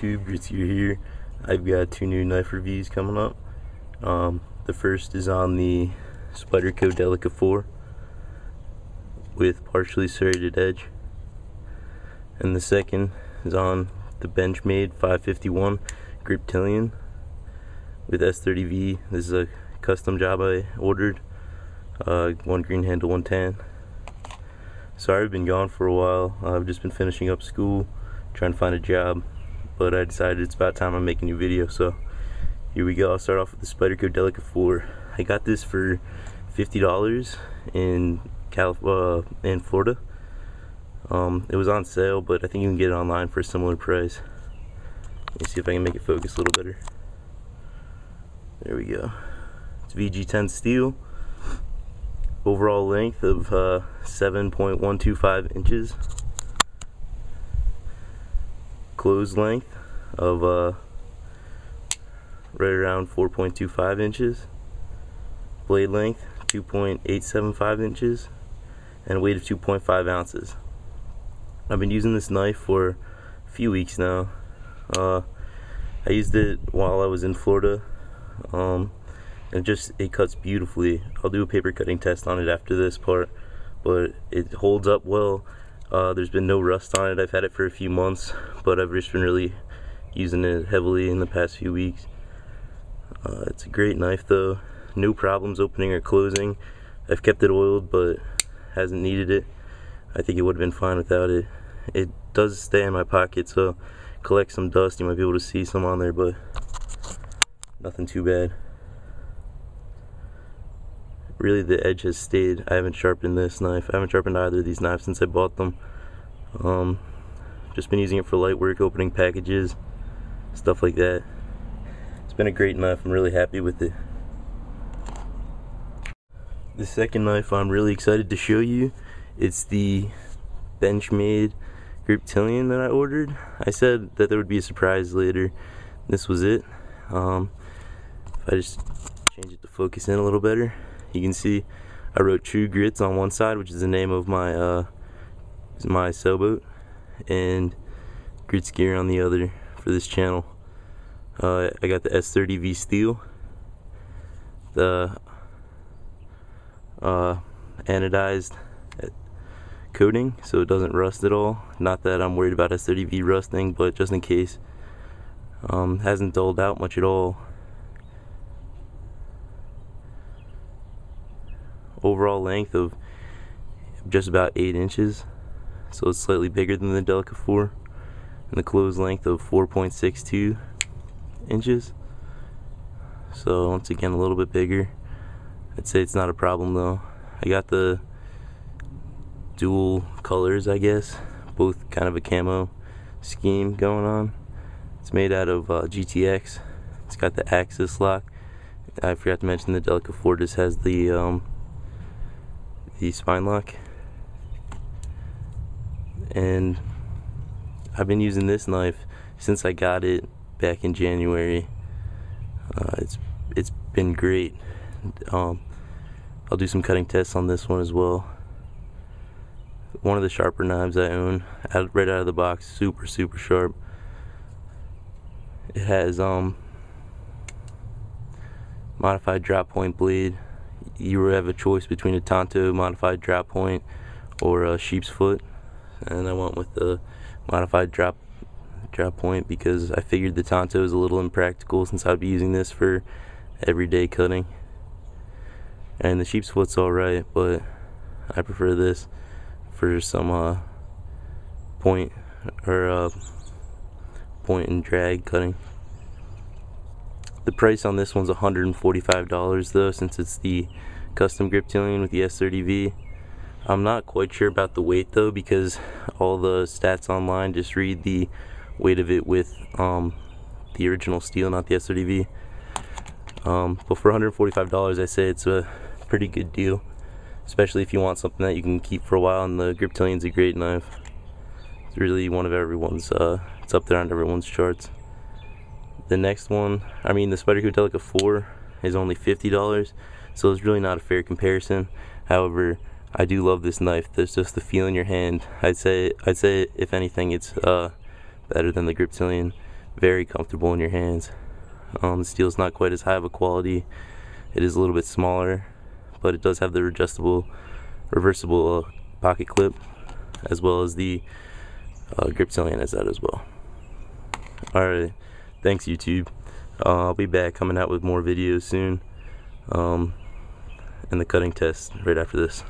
YouTube? Grits Gear here. I've got two new knife reviews coming up. Um, the first is on the Spyderco Delica 4 with partially serrated edge. And the second is on the Benchmade 551 Griptilian with S30V. This is a custom job I ordered. Uh, one green handle, one tan. Sorry I've been gone for a while. I've just been finishing up school, trying to find a job. But I decided it's about time I make a new video, so here we go. I'll start off with the Spyderco Delica 4. I got this for $50 in Calif uh, in Florida. Um, it was on sale, but I think you can get it online for a similar price. Let me see if I can make it focus a little better. There we go. It's VG10 steel. Overall length of uh, 7.125 inches. Closed length of uh, right around 4.25 inches. Blade length 2.875 inches. And weight of 2.5 ounces. I've been using this knife for a few weeks now. Uh, I used it while I was in Florida. Um, and just it cuts beautifully. I'll do a paper cutting test on it after this part, but it holds up well. Uh, there's been no rust on it. I've had it for a few months, but I've just been really using it heavily in the past few weeks. Uh, it's a great knife though. No problems opening or closing. I've kept it oiled, but hasn't needed it. I think it would have been fine without it. It does stay in my pocket, so collect some dust. You might be able to see some on there, but nothing too bad really the edge has stayed. I haven't sharpened this knife. I haven't sharpened either of these knives since I bought them. Um, just been using it for light work, opening packages, stuff like that. It's been a great knife. I'm really happy with it. The second knife I'm really excited to show you. It's the Benchmade Griptilian that I ordered. I said that there would be a surprise later. This was it. Um, if I just change it to focus in a little better you can see I wrote True Grits on one side, which is the name of my uh, my sailboat, and Grits Gear on the other for this channel. Uh, I got the S30V steel, the uh, anodized coating so it doesn't rust at all. Not that I'm worried about S30V rusting, but just in case. Um, hasn't dulled out much at all. overall length of just about 8 inches so it's slightly bigger than the Delica 4 and the closed length of 4.62 inches. So once again a little bit bigger. I'd say it's not a problem though. I got the dual colors I guess. Both kind of a camo scheme going on. It's made out of uh, GTX it's got the axis lock. I forgot to mention the Delica 4 just has the um, the spine lock and I've been using this knife since I got it back in January. Uh, it's it's been great. Um, I'll do some cutting tests on this one as well. One of the sharper knives I own out, right out of the box super super sharp. It has um modified drop point blade. You have a choice between a Tanto modified drop point or a sheep's foot and I went with the modified drop drop point because I figured the Tanto is a little impractical since I'd be using this for everyday cutting and the sheep's foot's alright but I prefer this for some uh, point or uh, point and drag cutting the price on this one's $145 though since it's the custom Griptilian with the S30V. I'm not quite sure about the weight though because all the stats online just read the weight of it with um, the original steel, not the S30V. Um, but for $145 I say it's a pretty good deal especially if you want something that you can keep for a while and the Griptilian's a great knife. It's really one of everyone's, uh, it's up there on everyone's charts. The next one, I mean the Spyderco Delica 4 is only $50 so it's really not a fair comparison however I do love this knife there's just the feel in your hand I'd say I'd say if anything it's uh, better than the Griptilian very comfortable in your hands. Um, the steel is not quite as high of a quality. It is a little bit smaller, but it does have the adjustable, reversible uh, pocket clip, as well as the uh, Griptilian has that as well. Alright, thanks YouTube. Uh, I'll be back coming out with more videos soon. Um, and the cutting test right after this.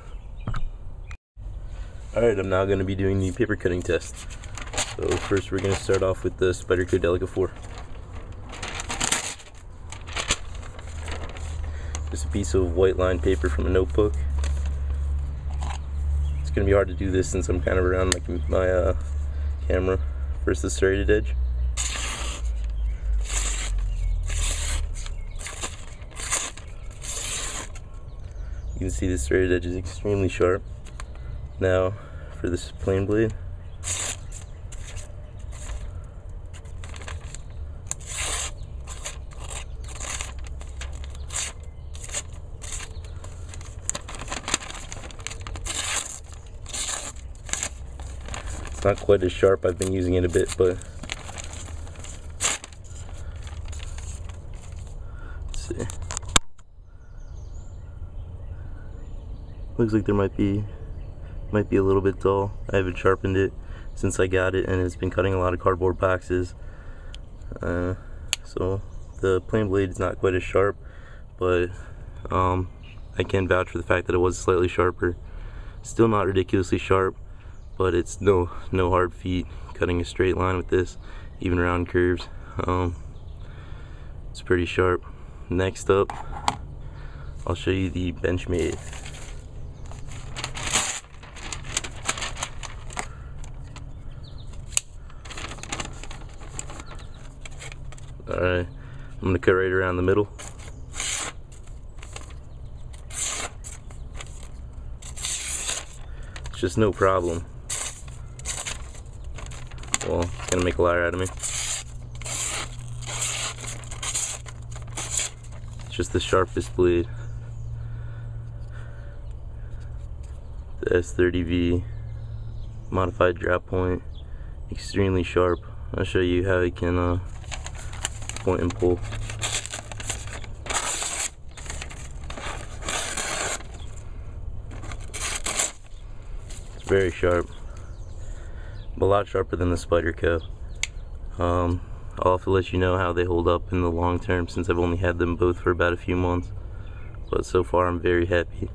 Alright, I'm now going to be doing the paper cutting test. So first we're going to start off with the Spyderco Delica 4. Just a piece of white lined paper from a notebook. It's going to be hard to do this since I'm kind of around my, my uh, camera. versus the serrated edge. You can see the serrated edge is extremely sharp. Now for this plain blade. It's not quite as sharp, I've been using it a bit, but. Looks like there might be might be a little bit dull. I haven't sharpened it since I got it and it's been cutting a lot of cardboard boxes. Uh, so the plain blade is not quite as sharp, but um, I can vouch for the fact that it was slightly sharper. Still not ridiculously sharp, but it's no no hard feat cutting a straight line with this even around curves um, it's pretty sharp next up I'll show you the Benchmade alright Gonna cut right around the middle it's just no problem well, it's gonna make a liar out of me. It's just the sharpest blade. The S30V modified drop point, extremely sharp. I'll show you how it can uh, point and pull. It's very sharp a lot sharper than the Spyderco. Um, I'll have to let you know how they hold up in the long term since I've only had them both for about a few months. But so far I'm very happy.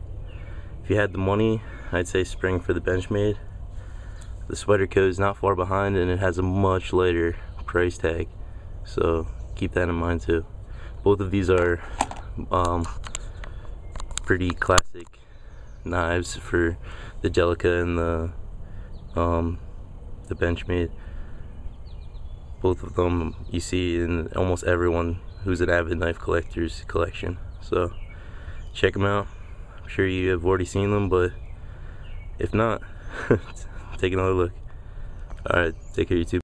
If you had the money, I'd say spring for the Benchmade. The Spyderco is not far behind and it has a much lighter price tag. So keep that in mind too. Both of these are um, pretty classic knives for the Delica and the um, the Benchmade. Both of them you see in almost everyone who's an avid knife collector's collection. So check them out. I'm sure you have already seen them, but if not, take another look. Alright, take care YouTube.